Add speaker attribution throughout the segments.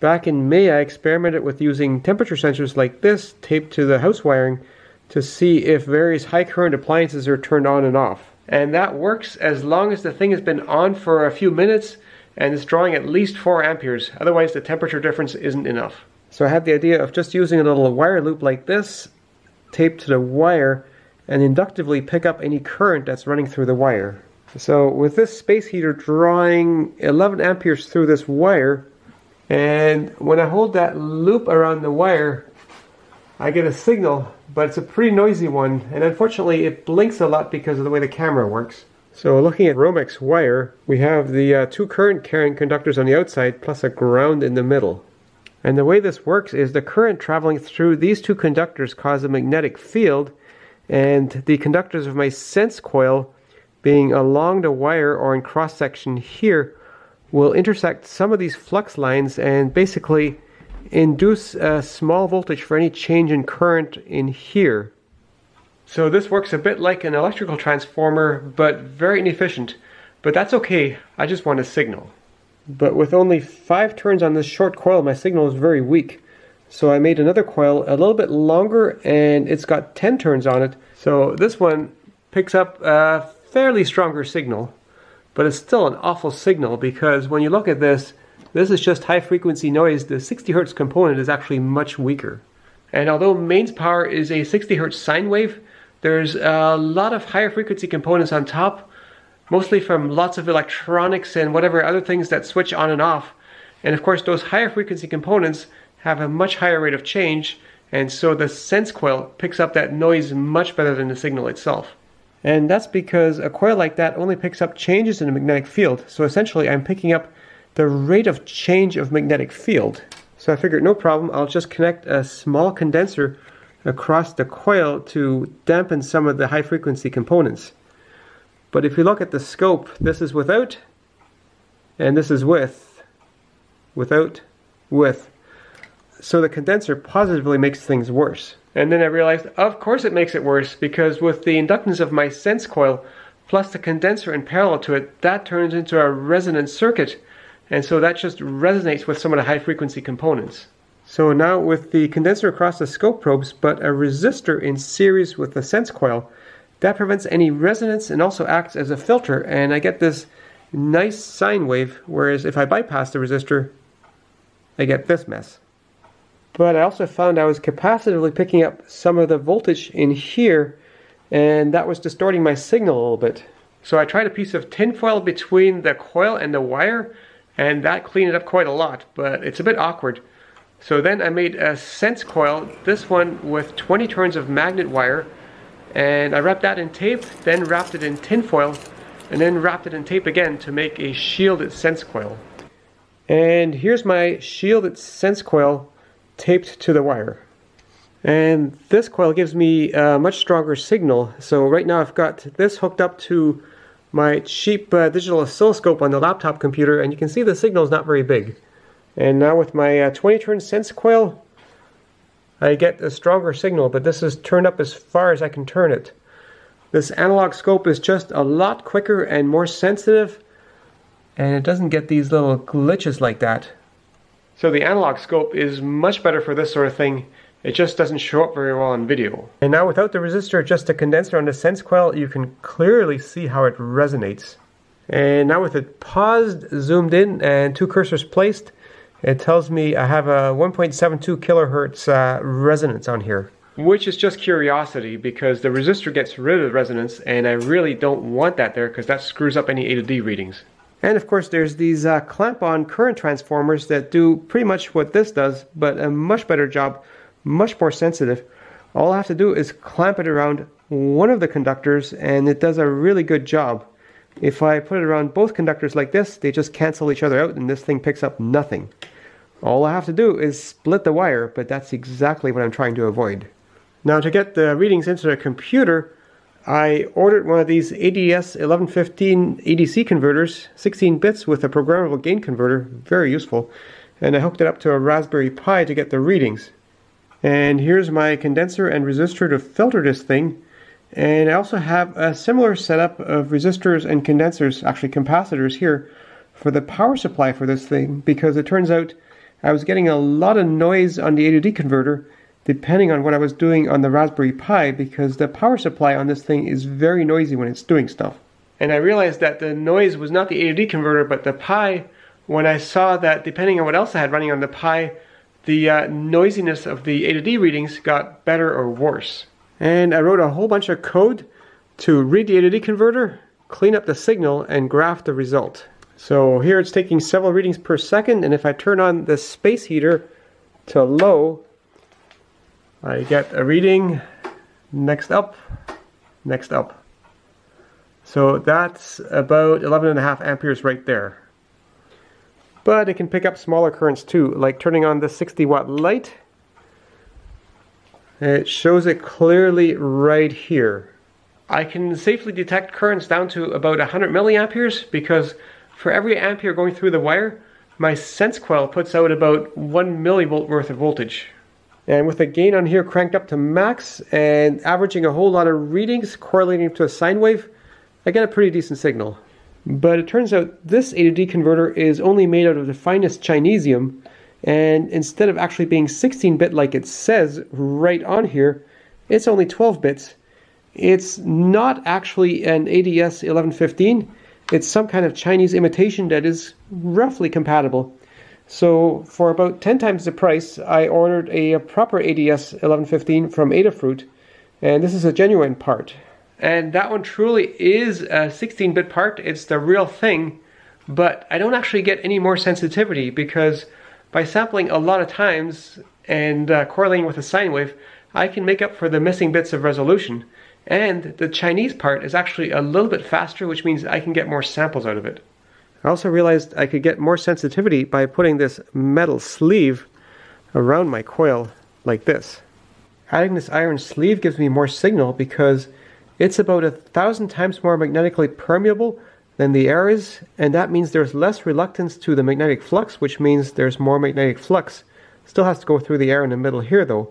Speaker 1: Back in May, I experimented with using temperature sensors like this taped to the house wiring to see if various high current appliances are turned on and off. And that works as long as the thing has been on for a few minutes and is drawing at least 4 amperes, otherwise the temperature difference isn't enough. So I had the idea of just using a little wire loop like this, taped to the wire, and inductively pick up any current that's running through the wire. So with this space heater drawing 11 amperes through this wire, and when I hold that loop around the wire, I get a signal, but it's a pretty noisy one, and unfortunately it blinks a lot because of the way the camera works. So looking at Romex wire, we have the uh, two current carrying conductors on the outside plus a ground in the middle. And the way this works is the current traveling through these two conductors cause a magnetic field and the conductors of my sense coil being along the wire or in cross section here will intersect some of these flux lines and basically induce a small voltage for any change in current in here. So this works a bit like an electrical transformer, but very inefficient. But that's okay, I just want a signal. But with only 5 turns on this short coil, my signal is very weak. So I made another coil a little bit longer and it's got 10 turns on it. So this one picks up a fairly stronger signal, but it's still an awful signal because when you look at this, this is just high frequency noise. The 60 hertz component is actually much weaker. And although mains power is a 60 hertz sine wave, there's a lot of higher frequency components on top, mostly from lots of electronics and whatever other things that switch on and off. And of course, those higher frequency components have a much higher rate of change, and so the sense coil picks up that noise much better than the signal itself. And that's because a coil like that only picks up changes in the magnetic field. So essentially, I'm picking up the rate of change of magnetic field. So I figured no problem, I'll just connect a small condenser across the coil to dampen some of the high frequency components. But if you look at the scope, this is without, and this is with, without, with. So the condenser positively makes things worse. And then I realized, of course it makes it worse, because with the inductance of my sense coil, plus the condenser in parallel to it, that turns into a resonant circuit. And so that just resonates with some of the high frequency components. So now with the condenser across the scope probes, but a resistor in series with the sense coil, that prevents any resonance and also acts as a filter, and I get this nice sine wave, whereas if I bypass the resistor, I get this mess. But I also found I was capacitively picking up some of the voltage in here, and that was distorting my signal a little bit. So I tried a piece of tinfoil between the coil and the wire, and that cleaned it up quite a lot, but it's a bit awkward. So then I made a sense coil, this one with 20 turns of magnet wire, and I wrapped that in tape, then wrapped it in tinfoil, and then wrapped it in tape again to make a shielded sense coil. And here's my shielded sense coil taped to the wire. And this coil gives me a much stronger signal. So right now I've got this hooked up to my cheap uh, digital oscilloscope on the laptop computer, and you can see the signal is not very big. And now with my uh, 20 turn sense coil, I get a stronger signal, but this is turned up as far as I can turn it. This analog scope is just a lot quicker and more sensitive, and it doesn't get these little glitches like that. So the analog scope is much better for this sort of thing. It just doesn't show up very well on video. And now without the resistor, just a condenser on the sense coil, you can clearly see how it resonates. And now with it paused, zoomed in, and two cursors placed, it tells me I have a 1.72 kilohertz uh, resonance on here. Which is just curiosity because the resistor gets rid of the resonance and I really don't want that there because that screws up any A to D readings. And of course there's these uh, clamp-on current transformers that do pretty much what this does but a much better job, much more sensitive. All I have to do is clamp it around one of the conductors and it does a really good job. If I put it around both conductors like this, they just cancel each other out and this thing picks up nothing. All I have to do is split the wire, but that's exactly what I'm trying to avoid. Now to get the readings into the computer, I ordered one of these ADS 1115 ADC converters, 16 bits with a programmable gain converter, very useful, and I hooked it up to a Raspberry Pi to get the readings. And here's my condenser and resistor to filter this thing, and I also have a similar setup of resistors and condensers, actually capacitors here, for the power supply for this thing because it turns out I was getting a lot of noise on the A to D converter depending on what I was doing on the Raspberry Pi because the power supply on this thing is very noisy when it's doing stuff. And I realized that the noise was not the A to D converter but the Pi when I saw that depending on what else I had running on the Pi, the uh, noisiness of the A to D readings got better or worse. And I wrote a whole bunch of code to read the A to D converter, clean up the signal, and graph the result. So here it's taking several readings per second, and if I turn on the space heater to low, I get a reading, next up, next up. So that's about 11 and a half amperes right there. But it can pick up smaller currents too, like turning on the 60 watt light. It shows it clearly right here. I can safely detect currents down to about 100 milliamperes because for every ampere going through the wire, my sense coil puts out about 1 millivolt worth of voltage. And with the gain on here cranked up to max and averaging a whole lot of readings correlating to a sine wave, I get a pretty decent signal. But it turns out this A to D converter is only made out of the finest chinesium, and instead of actually being 16-bit like it says right on here, it's only 12 bits. It's not actually an ADS 1115, it's some kind of Chinese imitation that is roughly compatible. So for about 10 times the price, I ordered a, proper ADS 1115 from Adafruit, and this is a genuine part. And that one truly is a 16-bit part, it's the real thing, but I don't actually get any more sensitivity because by sampling a lot of times and uh, correlating with a sine wave, I can make up for the missing bits of resolution. And the Chinese part is actually a little bit faster, which means I can get more samples out of it. I also realized I could get more sensitivity by putting this metal sleeve around my coil like this. Adding this iron sleeve gives me more signal because it's about a thousand times more magnetically permeable than the air is, and that means there's less reluctance to the magnetic flux, which means there's more magnetic flux. Still has to go through the air in the middle here though.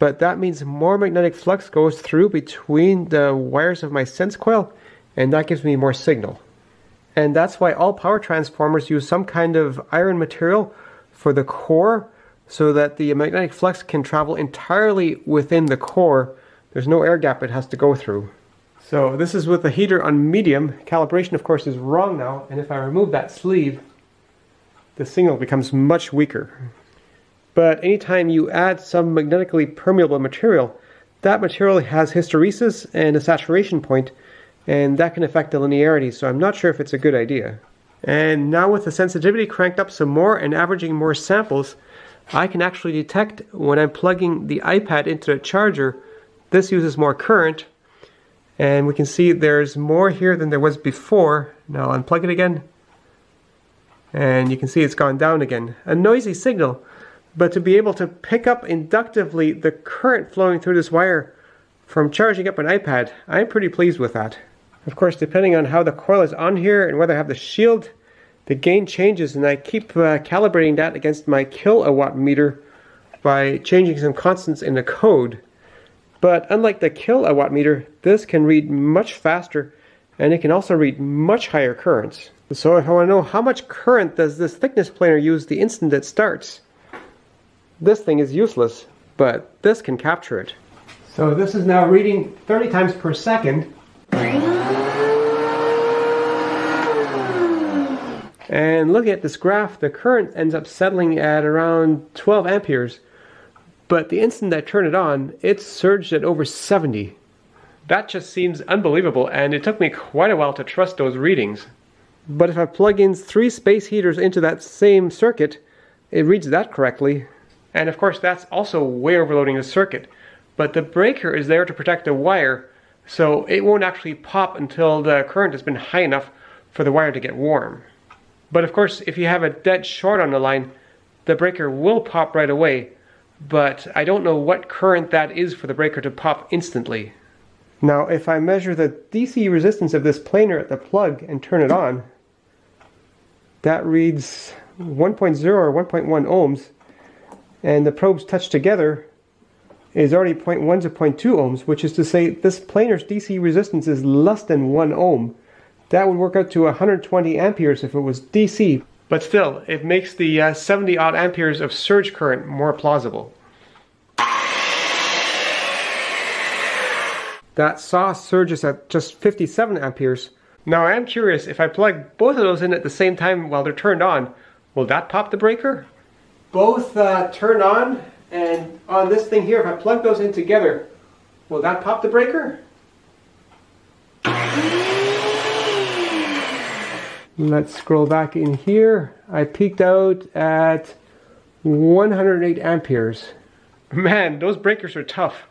Speaker 1: But that means more magnetic flux goes through between the wires of my sense coil, and that gives me more signal. And that's why all power transformers use some kind of iron material for the core so that the magnetic flux can travel entirely within the core. There's no air gap it has to go through. So this is with the heater on medium. Calibration of course is wrong now and if I remove that sleeve the signal becomes much weaker. But anytime you add some magnetically permeable material that material has hysteresis and a saturation point and that can affect the linearity, so I'm not sure if it's a good idea. And now with the sensitivity cranked up some more and averaging more samples, I can actually detect when I'm plugging the iPad into the charger, this uses more current, and we can see there's more here than there was before. Now I'll unplug it again, and you can see it's gone down again. A noisy signal, but to be able to pick up inductively the current flowing through this wire from charging up an iPad, I'm pretty pleased with that. Of course, depending on how the coil is on here and whether I have the shield, the gain changes and I keep uh, calibrating that against my kilowatt meter by changing some constants in the code. But unlike the kilowatt meter, this can read much faster and it can also read much higher currents. So if I want to know how much current does this thickness planer use the instant it starts, this thing is useless, but this can capture it. So this is now reading 30 times per second and look at this graph, the current ends up settling at around 12 amperes. But the instant I turn it on, it surged at over 70. That just seems unbelievable, and it took me quite a while to trust those readings. But if I plug in three space heaters into that same circuit, it reads that correctly. And of course, that's also way overloading the circuit. But the breaker is there to protect the wire, so it won't actually pop until the current has been high enough for the wire to get warm. But of course, if you have a dead short on the line, the breaker will pop right away, but I don't know what current that is for the breaker to pop instantly. Now, if I measure the DC resistance of this planer at the plug and turn it on, that reads 1.0 or 1.1 ohms, and the probes touch together, is already 0.1 to 0.2 ohms, which is to say this planer's DC resistance is less than 1 ohm. That would work out to 120 amperes if it was DC, But still, it makes the uh, 70 odd amperes of surge current more plausible. That saw surges at just 57 amperes. Now I am curious, if I plug both of those in at the same time while they're turned on, will that pop the breaker? Both uh, turn on, and on this thing here, if I plug those in together, will that pop the breaker? Let's scroll back in here. I peaked out at 108 amperes. Man, those breakers are tough.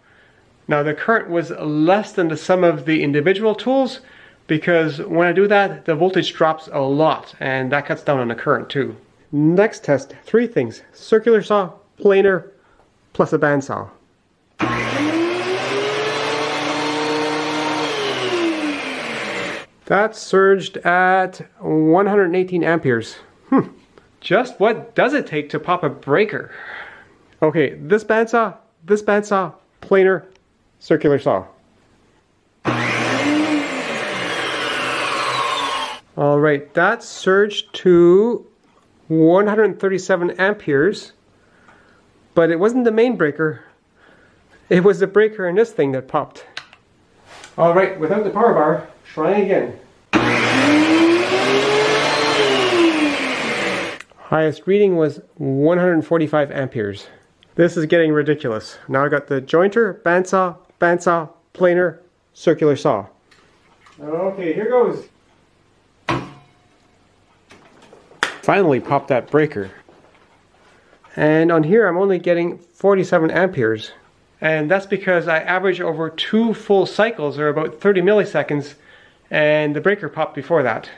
Speaker 1: Now the current was less than the sum of the individual tools because when I do that, the voltage drops a lot and that cuts down on the current too. Next test, three things. Circular saw, planer, plus a bandsaw. That surged at 118 amperes. Hmm. Just what does it take to pop a breaker? Okay, this bandsaw, this bandsaw, planer, circular saw. All right, that surged to 137 amperes, but it wasn't the main breaker. It was the breaker in this thing that popped. All right, without the power bar, trying again. Highest reading was 145 amperes. This is getting ridiculous. Now I got the jointer, bandsaw, bandsaw, planer, circular saw. Okay, here goes. Finally popped that breaker. And on here I'm only getting 47 amperes. And that's because I average over two full cycles or about 30 milliseconds and the breaker popped before that.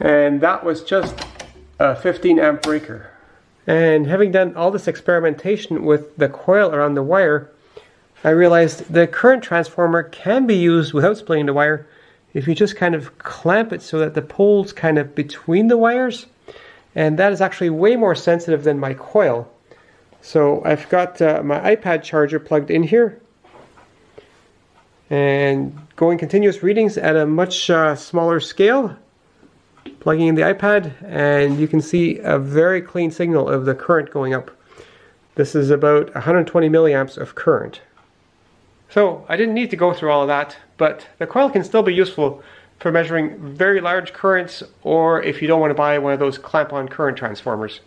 Speaker 1: And that was just a 15 amp breaker. And having done all this experimentation with the coil around the wire, I realized the current transformer can be used without splitting the wire if you just kind of clamp it so that the pole's kind of between the wires and that is actually way more sensitive than my coil. So I've got uh, my iPad charger plugged in here and going continuous readings at a much uh, smaller scale plugging in the iPad and you can see a very clean signal of the current going up. This is about 120 milliamps of current. So I didn't need to go through all of that, but the coil can still be useful for measuring very large currents or if you don't want to buy one of those clamp-on current transformers.